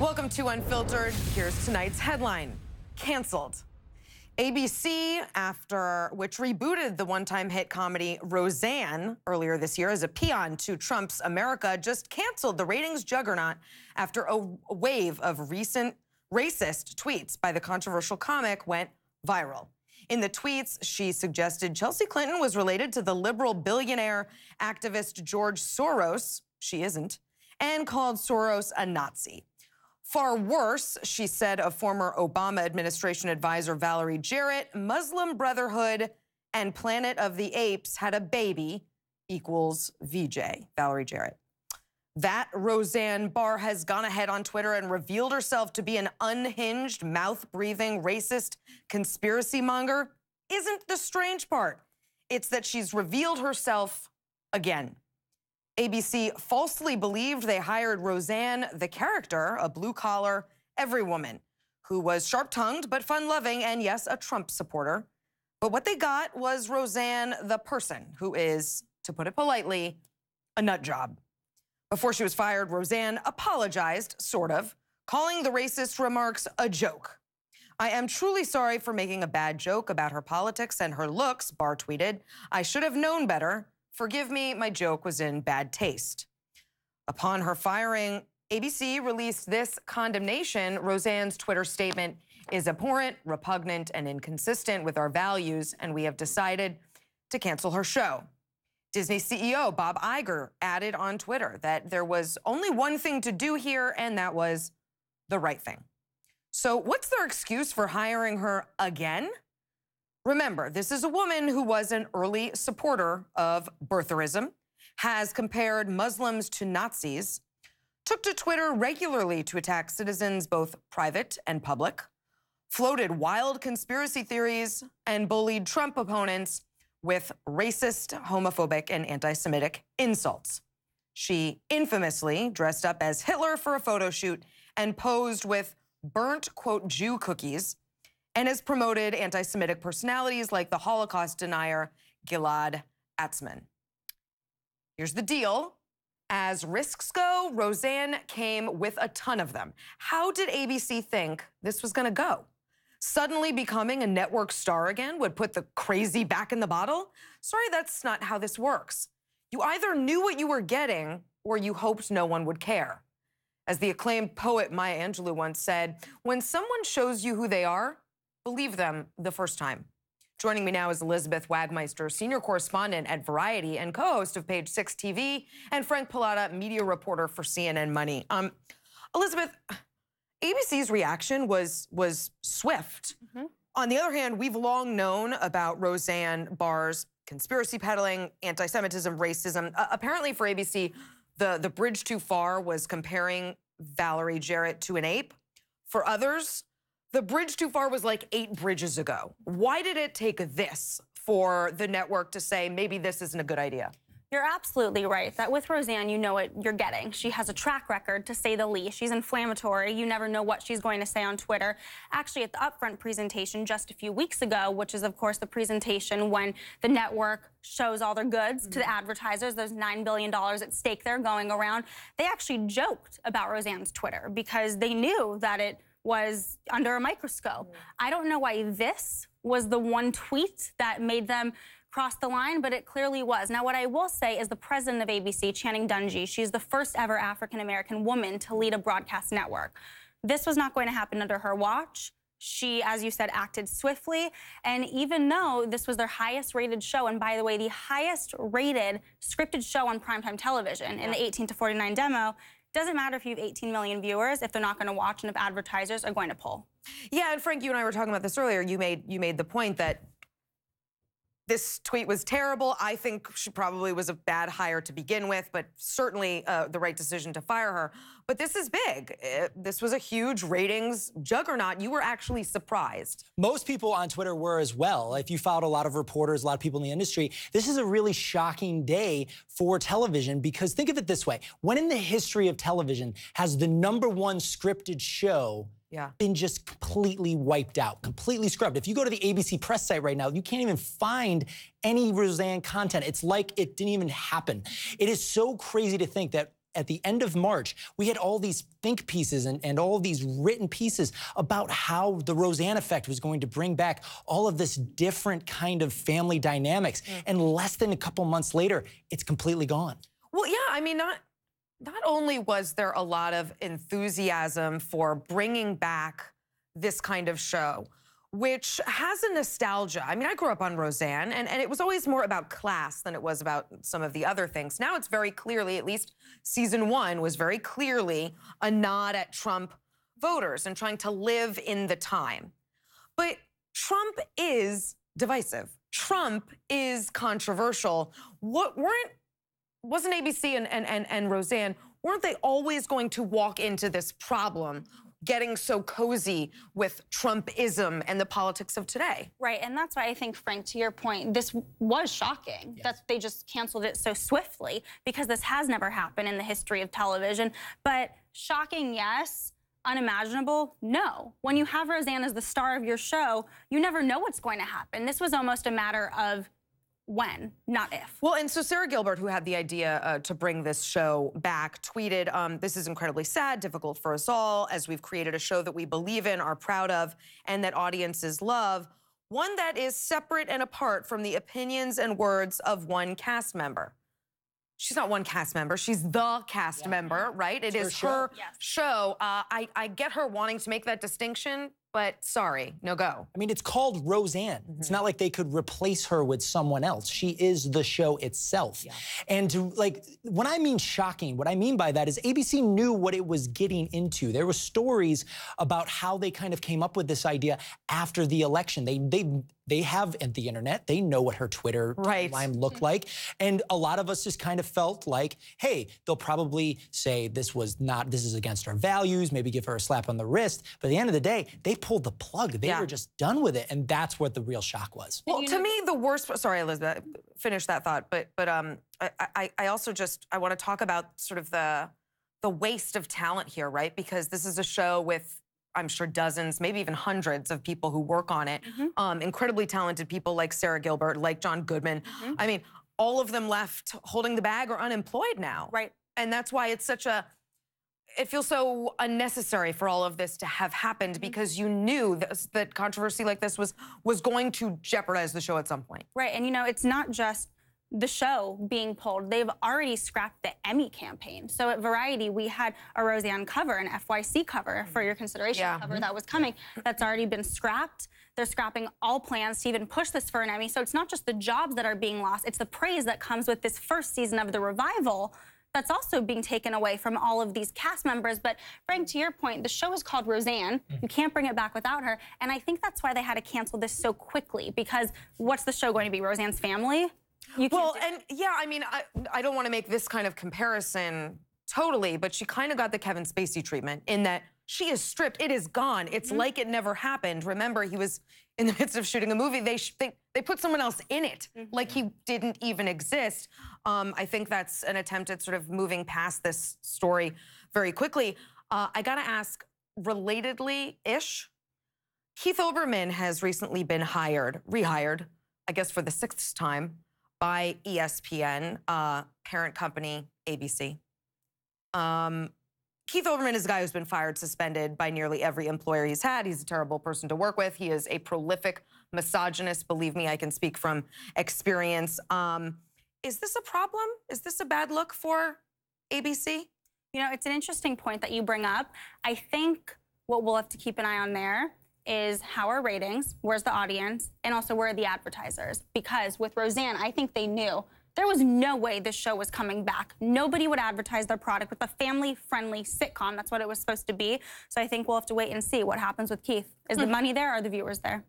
Welcome to Unfiltered. Here's tonight's headline Cancelled. ABC, after which rebooted the one time hit comedy Roseanne earlier this year as a paean to Trump's America, just canceled the ratings juggernaut after a wave of recent racist tweets by the controversial comic went viral. In the tweets, she suggested Chelsea Clinton was related to the liberal billionaire activist George Soros. She isn't. And called Soros a Nazi. Far worse, she said of former Obama administration advisor Valerie Jarrett, Muslim Brotherhood and Planet of the Apes had a baby equals VJ, Valerie Jarrett. That Roseanne Barr has gone ahead on Twitter and revealed herself to be an unhinged, mouth breathing, racist conspiracy monger isn't the strange part. It's that she's revealed herself again. ABC falsely believed they hired Roseanne, the character, a blue collar, every woman who was sharp tongued but fun loving and, yes, a Trump supporter. But what they got was Roseanne, the person, who is, to put it politely, a nut job. Before she was fired, Roseanne apologized, sort of, calling the racist remarks a joke. I am truly sorry for making a bad joke about her politics and her looks, Barr tweeted. I should have known better. Forgive me, my joke was in bad taste. Upon her firing, ABC released this condemnation. Roseanne's Twitter statement is abhorrent, repugnant, and inconsistent with our values, and we have decided to cancel her show. Disney CEO Bob Iger added on Twitter that there was only one thing to do here, and that was the right thing. So, what's their excuse for hiring her again? Remember, this is a woman who was an early supporter of birtherism, has compared Muslims to Nazis, took to Twitter regularly to attack citizens, both private and public, floated wild conspiracy theories, and bullied Trump opponents with racist, homophobic, and anti Semitic insults. She infamously dressed up as Hitler for a photo shoot and posed with burnt, quote, Jew cookies and has promoted anti Semitic personalities like the Holocaust denier Gilad Atzmon. Here's the deal. As risks go, Roseanne came with a ton of them. How did ABC think this was going to go? Suddenly becoming a network star again would put the crazy back in the bottle? Sorry, that's not how this works. You either knew what you were getting or you hoped no one would care. As the acclaimed poet Maya Angelou once said, when someone shows you who they are, believe them the first time. Joining me now is Elizabeth Wagmeister, senior correspondent at Variety and co-host of Page Six TV, and Frank Pallotta, media reporter for CNN Money. Um, Elizabeth, ABC's reaction was was swift. Mm-hmm. On the other hand, we've long known about Roseanne Barr's conspiracy peddling, anti-Semitism, racism. Uh, apparently, for ABC, the the bridge too far was comparing Valerie Jarrett to an ape. For others, the bridge too far was like eight bridges ago. Why did it take this for the network to say maybe this isn't a good idea? You're absolutely right that with Roseanne, you know what you're getting. She has a track record, to say the least. She's inflammatory. You never know what she's going to say on Twitter. Actually, at the upfront presentation just a few weeks ago, which is, of course, the presentation when the network shows all their goods mm-hmm. to the mm-hmm. advertisers, there's $9 billion at stake there going around. They actually joked about Roseanne's Twitter because they knew that it was under a microscope. Mm. I don't know why this was the one tweet that made them cross the line, but it clearly was. Now, what I will say is the president of ABC, Channing Dungey, she's the first ever African American woman to lead a broadcast network. This was not going to happen under her watch. She, as you said, acted swiftly. And even though this was their highest rated show, and by the way, the highest rated scripted show on primetime television in the 18 to 49 demo, doesn't matter if you have 18 million viewers if they're not going to watch and if advertisers are going to pull. Yeah, and Frank, you and I were talking about this earlier. You made you made the point that this tweet was terrible. I think she probably was a bad hire to begin with, but certainly uh, the right decision to fire her. But this is big. It, this was a huge ratings juggernaut. You were actually surprised. Most people on Twitter were as well. If you followed a lot of reporters, a lot of people in the industry, this is a really shocking day for television because think of it this way when in the history of television has the number one scripted show yeah. been just completely wiped out, completely scrubbed. If you go to the ABC press site right now, you can't even find any Roseanne content. It's like it didn't even happen. It is so crazy to think that at the end of March, we had all these think pieces and, and all these written pieces about how the Roseanne effect was going to bring back all of this different kind of family dynamics. Mm. And less than a couple months later, it's completely gone. Well, yeah, I mean, not not only was there a lot of enthusiasm for bringing back this kind of show, which has a nostalgia. I mean, I grew up on Roseanne, and, and it was always more about class than it was about some of the other things. Now it's very clearly, at least season one was very clearly a nod at Trump voters and trying to live in the time. But Trump is divisive. Trump is controversial. What weren't wasn't ABC and, and, and, and Roseanne, weren't they always going to walk into this problem getting so cozy with Trumpism and the politics of today. Right, and that's why I think, Frank, to your point, this was shocking yes. that they just canceled it so swiftly because this has never happened in the history of television. But shocking, yes. Unimaginable? No. When you have Roseanne as the star of your show, you never know what's going to happen. This was almost a matter of when, not if. Well, and so Sara Gilbert, who had the idea uh, to bring this show back, tweeted, um, This is incredibly sad, difficult for us all, as we've created a show that we believe in, are proud of, and that audiences love. One that is separate and apart from the opinions and words of one cast member. She's not one cast member. She's the cast yeah. member, right? It it's is her, show. Her yes. show. Uh, I, I get her wanting to make that distinction but sorry, no go. I mean, it's called Roseanne. Mm-hmm. It's not like they could replace her with someone else. She is the show itself. Yeah. And to like, when I mean shocking, what I mean by that is ABC knew what it was getting into. There were stories about how they kind of came up with this idea after the election. They they they have the internet. They know what her Twitter right. line looked mm-hmm. like, and a lot of us just kind of felt like, hey, they'll probably say this was not, this is against our values. Maybe give her a slap on the wrist. But at the end of the day, they pulled the plug. They yeah. were just done with it, and that's what the real shock was. Well, to know- me, the worst. Sorry, Elizabeth, finish that thought. But but um, I, I, I also just I want to talk about sort of the the waste of talent here, right? Because this is a show with I'm sure dozens, maybe even hundreds of people who work on it. Mm-hmm. Um, incredibly talented people like Sara Gilbert, like John Goodman. Mm-hmm. I mean, all of them left holding the bag or unemployed now. Right. And that's why it's such a it feels so unnecessary for all of this to have happened mm-hmm. because you knew this, that controversy like this was was going to jeopardize the show at some point. Right, and you know it's not just the show being pulled. They've already scrapped the Emmy campaign. So at Variety, we had a Roseanne cover, an FYC cover for your consideration yeah. cover that was coming. That's already been scrapped. They're scrapping all plans to even push this for an Emmy. So it's not just the jobs that are being lost, it's the praise that comes with this first season of the revival that's also being taken away from all of these cast members. But Frank, to your point, the show is called Roseanne. You mm-hmm. can't bring it back without her. And I think that's why they had to cancel this so quickly because what's the show going to be? Roseanne's family? well, and yeah, I mean, I, I don't want to make this kind of comparison totally, but she kind of got the Kevin Spacey treatment in that she is stripped. It is gone. It's mm-hmm. like it never happened. Remember, he was in the midst of shooting a movie. They sh- they, they put someone else in it, mm-hmm. like he didn't even exist. Um, I think that's an attempt at sort of moving past this story very quickly. Uh, I got to ask, relatedly ish, Keith Olbermann has recently been hired, rehired, I guess for the sixth time, by ESPN, uh, parent company ABC. Um, Keith Olbermann is a guy who's been fired, suspended by nearly every employer he's had. He's a terrible person to work with. He is a prolific misogynist. Believe me, I can speak from experience. Um, is this a problem? Is this a bad look for ABC? You know, it's an interesting point that you bring up. I think what we'll have to keep an eye on there is how are ratings, where's the audience, and also where are the advertisers? Because with Roseanne, I think they knew there was no way this show was coming back. Nobody would advertise their product with a family friendly sitcom. That's what it was supposed to be. So I think we'll have to wait and see what happens with Keith. Is the hmm. money there or are the viewers there?